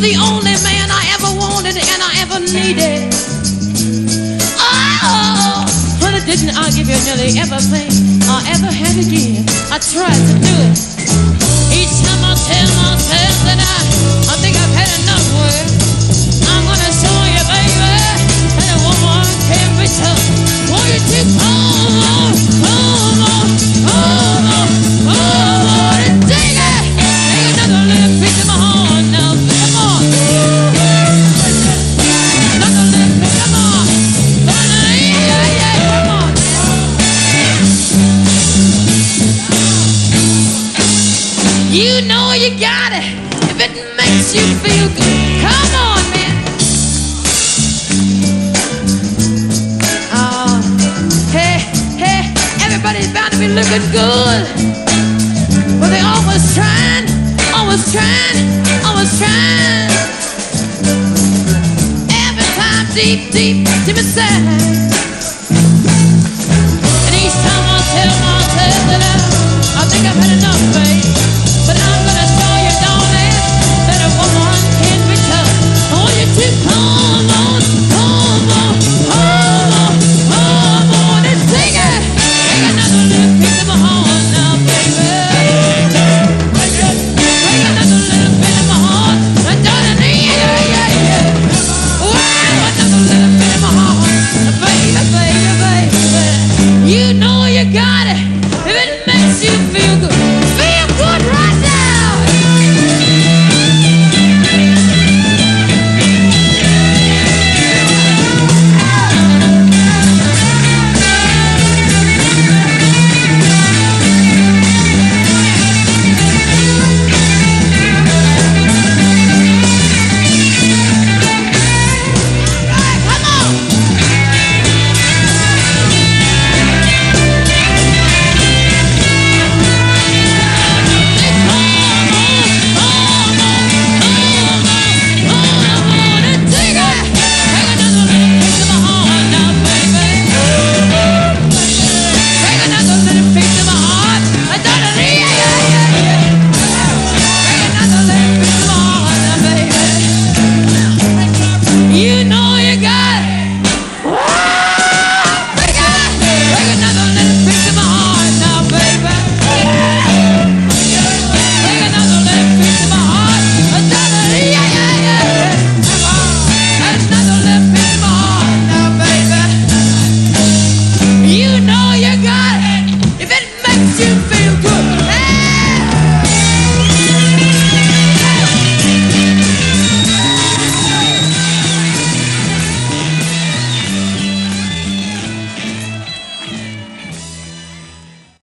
You're the only man I ever wanted and I ever needed. Oh, honey, didn't I give you nearly everything I ever had to give? I tried to do it. Each time I tell myself that I, I think I've had enough work. I'm gonna show you, baby, that a woman can be tough. Won't you take home, know you got it if it makes you feel good. Come on, man. Oh, hey, hey, everybody's bound to be looking good. But they always trying, always trying, always trying. Every time deep, deep, deep inside.